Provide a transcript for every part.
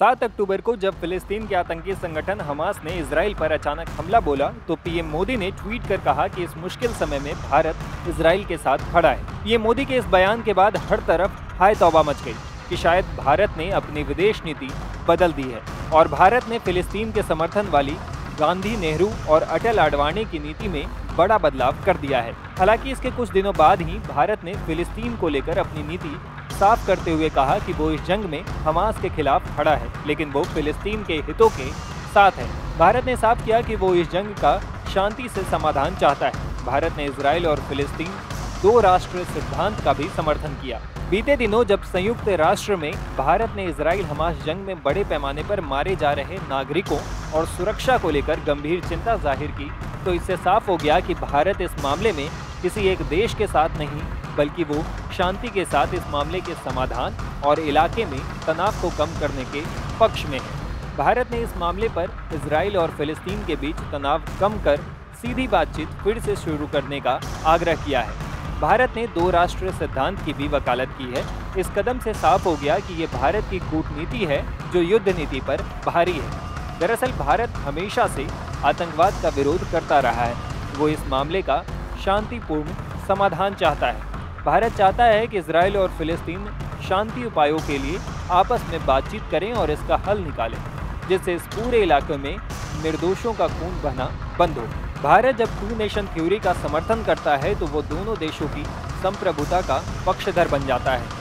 सात अक्टूबर को जब फिलिस्तीन के आतंकी संगठन हमास ने इसराइल पर अचानक हमला बोला तो पीएम मोदी ने ट्वीट कर कहा कि इस मुश्किल समय में भारत इसराइल के साथ खड़ा है। पीएम मोदी के इस बयान के बाद हर तरफ़ हाय तौबा मच गई कि शायद भारत ने अपनी विदेश नीति बदल दी है और भारत ने फिलिस्तीन के समर्थन वाली गांधी नेहरू और अटल आडवाणी की नीति में बड़ा बदलाव कर दिया है। हालाँकि इसके कुछ दिनों बाद ही भारत ने फिलिस्तीन को लेकर अपनी नीति साफ़ करते हुए कहा कि वो इस जंग में हमास के खिलाफ खड़ा है, लेकिन वो फिलिस्तीन के हितों के साथ है। भारत ने साफ़ किया कि वो इस जंग का शांति से समाधान चाहता है। भारत ने इसराइल और फिलिस्तीन दो राष्ट्र सिद्धांत का भी समर्थन किया। बीते दिनों जब संयुक्त राष्ट्र में भारत ने इसराइल हमास जंग में बड़े पैमाने पर मारे जा रहे नागरिकों और सुरक्षा को लेकर गंभीर चिंता ज़ाहिर की तो इससे साफ़ हो गया कि भारत इस मामले में किसी एक देश के साथ नहीं, बल्कि वो शांति के साथ इस मामले के समाधान और इलाके में तनाव को कम करने के पक्ष में है। भारत ने इस मामले पर इसराइल और फिलिस्तीन के बीच तनाव कम कर सीधी बातचीत फिर से शुरू करने का आग्रह किया है। भारत ने दो राष्ट्र सिद्धांत की भी वकालत की है। इस कदम से साफ़ हो गया कि ये भारत की कूटनीति है, जो युद्ध नीति पर भारी है। दरअसल भारत हमेशा से आतंकवाद का विरोध करता रहा है। वो इस मामले का शांतिपूर्ण समाधान चाहता है। भारत चाहता है कि इसराइल और फिलिस्तीन शांति उपायों के लिए आपस में बातचीत करें और इसका हल निकालें, जिससे इस पूरे इलाके में निर्दोषों का खून बहना बंद हो। भारत जब टू नेशन थ्योरी का समर्थन करता है तो वो दोनों देशों की संप्रभुता का पक्षधर बन जाता है।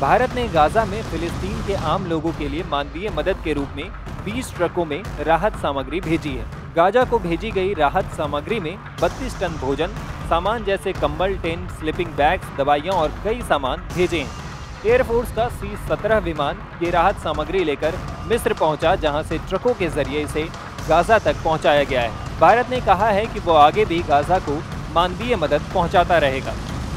भारत ने गाजा में फिलिस्तीन के आम लोगों के लिए मानवीय मदद के रूप में 20 ट्रकों में राहत सामग्री भेजी है। गाजा को भेजी गई राहत सामग्री में 32 टन भोजन सामान जैसे कंबल टेंट स्लीपिंग बैग्स, दवाइयाँ और कई सामान भेजे। हैं एयरफोर्स का सी सत्रह विमान ये राहत सामग्री लेकर मिस्र पहुँचा, जहाँ से ट्रकों के ज़रिए इसे गाजा तक पहुँचाया गया है। भारत ने कहा है कि वो आगे भी गाजा को मानवीय मदद पहुंचाता रहेगा।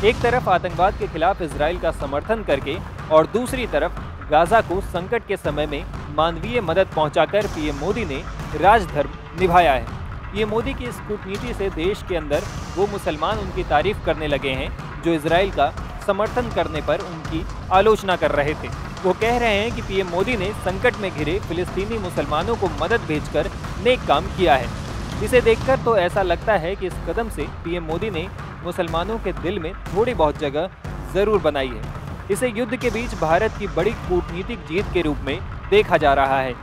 एक तरफ़ आतंकवाद के खिलाफ इसराइल का समर्थन करके और दूसरी तरफ़ गाजा को संकट के समय में मानवीय मदद पहुंचाकर पीएम मोदी ने राजधर्म निभाया है। ये मोदी की इस कूटनीति से देश के अंदर वो मुसलमान उनकी तारीफ़ करने लगे हैं, जो इसराइल का समर्थन करने पर उनकी आलोचना कर रहे थे। वो कह रहे हैं कि पीएम मोदी ने संकट में घिरे फिलिस्तीनी मुसलमानों को मदद भेजकर नेक काम किया है। इसे देखकर तो ऐसा लगता है कि इस कदम से पीएम मोदी ने मुसलमानों के दिल में थोड़ी बहुत जगह ज़रूर बनाई है। इसे युद्ध के बीच भारत की बड़ी कूटनीतिक जीत के रूप में देखा जा रहा है।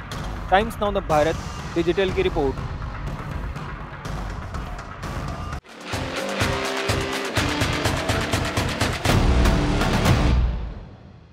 टाइम्स नाउ भारत, डिजिटल की रिपोर्ट।